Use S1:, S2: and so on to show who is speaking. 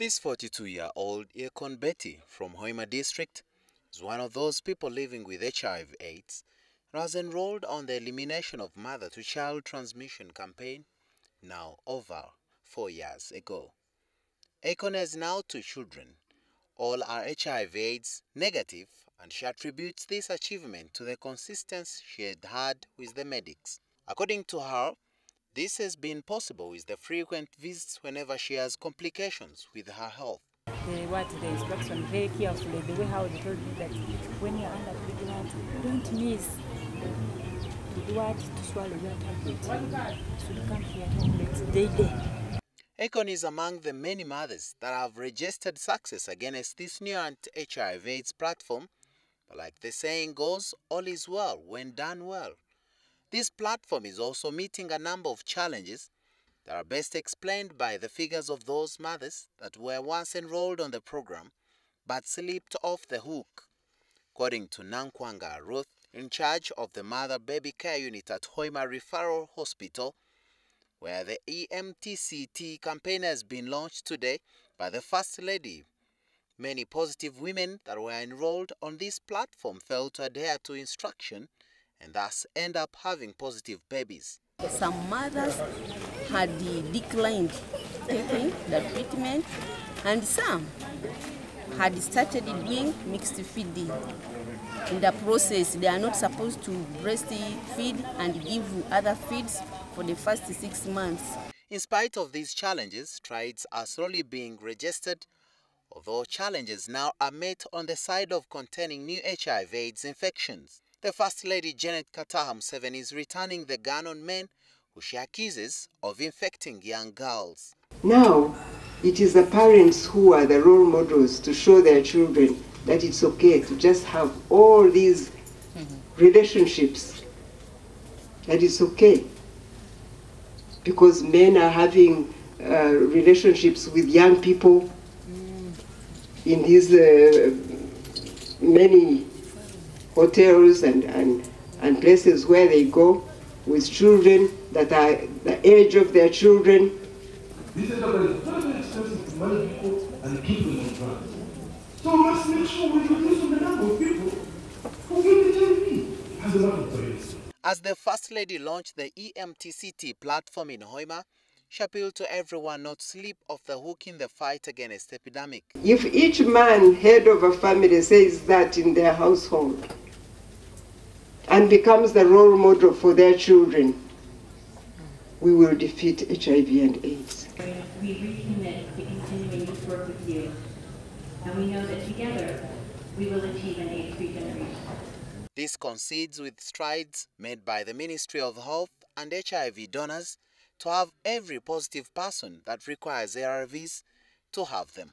S1: This 42-year-old Yekon Betty from Hoima district is one of those people living with HIV AIDS and has enrolled on the elimination of mother-to-child transmission campaign now over four years ago. Akon has now two children. All are HIV AIDS negative and she attributes this achievement to the consistency she had had with the medics. According to her, this has been possible with the frequent visits whenever she has complications with her health.
S2: the what the instruction very carefully the way how they told me that when you're under pregnant don't miss do what to swallow your tablet should come your tablets daily
S1: Akon is among the many mothers that have registered success against this new anti-HIV AIDS platform. But like the saying goes, all is well when done well. This platform is also meeting a number of challenges that are best explained by the figures of those mothers that were once enrolled on the program but slipped off the hook. According to Nankwanga Ruth, in charge of the mother baby care unit at Hoima Referral Hospital, where the EMTCT campaign has been launched today by the First Lady. Many positive women that were enrolled on this platform failed to adhere to instruction and thus end up having positive babies.
S3: Some mothers had declined taking the treatment, and some had started doing mixed feeding. In the process, they are not supposed to breastfeed and give other feeds for the first six months.
S1: In spite of these challenges, strides are slowly being registered, although challenges now are met on the side of containing new HIV AIDS infections. The First Lady Janet Kataaha Museveni is returning the gun on men who she accuses of infecting young girls.
S4: Now, it is the parents who are the role models to show their children that it's okay to just have all these relationships. That it's okay. Because men are having uh, relationships with young people in these uh, many hotels and, and, and places where they go with children that are the age of their children.
S5: This is very, very expensive to manage people and keep them on drugs. So we must make sure we reduce the number of people who get HIV as a matter of choice.
S1: As the First Lady launched the EMTCT platform in Hoima, she appealed to everyone not to slip off the hook in the fight against the epidemic.
S4: If each man, head of a family, says that in their household and becomes the role model for their children, we will defeat HIV and AIDS.
S6: We recommit to continuing this work with you, and we know that together we will achieve an AIDS-free generation.
S1: This coincides with strides made by the Ministry of Health and HIV donors to have every positive person that requires ARVs to have them.